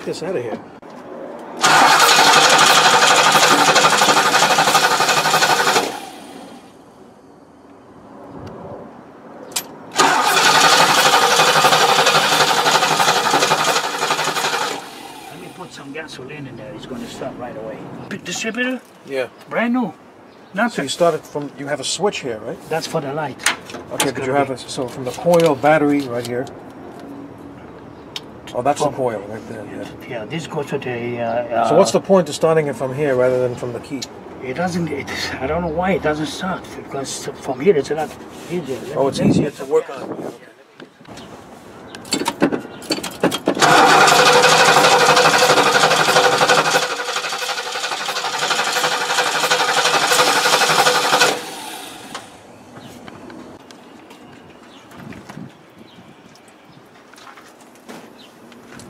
this out of here. Let me put some gasoline in there. It's going to start right away. Big distributor, Yeah. brand new. So you started from, you have a switch here, right? That's for the light. Okay, It's but you have be- a, so from the coil battery right here. Oh, that's the coil right there. Yeah. Yeah, this goes to the. Uh, uh, So what's the point of starting it from here rather than from the key? It doesn't. It, I don't know why it doesn't start because from here it's a lot easier. Oh, it's easier to work on.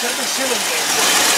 Seven cylinders.